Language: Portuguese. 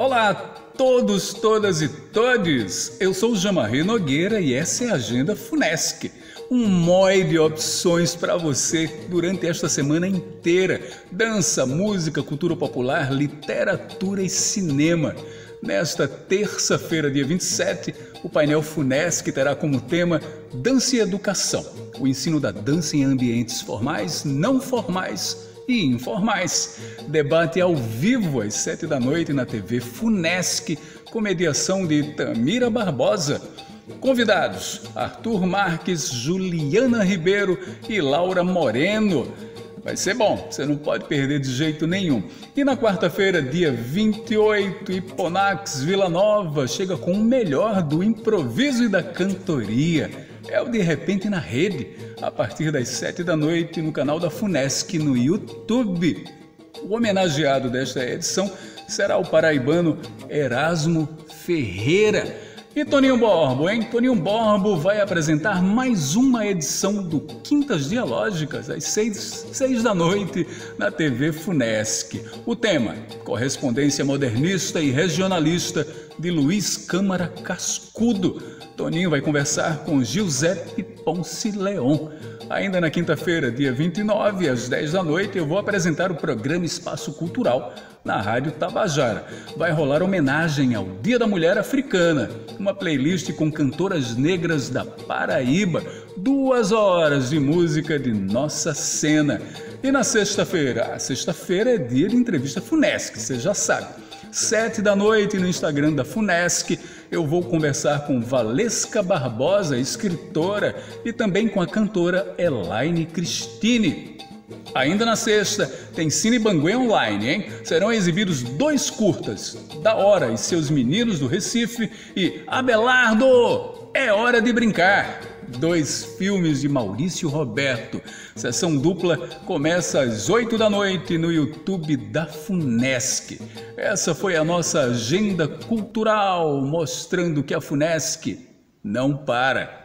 Olá a todos, todas e todes! Eu sou o Jamarri Nogueira e essa é a Agenda Funesc. Um mói de opções para você durante esta semana inteira: dança, música, cultura popular, literatura e cinema. Nesta terça-feira, dia 27, o painel Funesc terá como tema Dança e Educação, o ensino da dança em ambientes formais, não formais e informais. Debate ao vivo às sete da noite na TV Funesc, com mediação de Tamira Barbosa. Convidados: Arthur Marques, Juliana Ribeiro e Laura Moreno. Vai ser bom, você não pode perder de jeito nenhum. E na quarta-feira, dia 28, Hiponax Vila Nova chega com o melhor do improviso e da cantoria é o De Repente na Rede, a partir das sete da noite no canal da Funesc no YouTube. O homenageado desta edição será o paraibano Erasmo Ferreira. E Toninho Borbo, hein? Toninho Borbo vai apresentar mais uma edição do Quintas Dialógicas, às seis, seis da noite, na TV Funesc. O tema: Correspondência Modernista e Regionalista, de Luiz Câmara Cascudo. Toninho vai conversar com Giuseppe Ponce Leon. Ainda na quinta-feira, dia 29, às 10 da noite, eu vou apresentar o programa Espaço Cultural na Rádio Tabajara. Vai rolar homenagem ao Dia da Mulher Africana, uma playlist com cantoras negras da Paraíba, duas horas de música de nossa cena. E na sexta-feira? A sexta-feira é dia de entrevista Funesc, você já sabe. Sete da noite no Instagram da Funesc, eu vou conversar com Valesca Barbosa, escritora, e também com a cantora Elaine Cristine. Ainda na sexta, tem Cine Banguê Online, hein? Serão exibidos dois curtas, Da Hora e seus meninos do Recife e Abelardo, é hora de brincar dois filmes de Maurício Roberto. Sessão dupla começa às 8 da noite no YouTube da Funesc. Essa foi a nossa agenda cultural mostrando que a Funesc não para.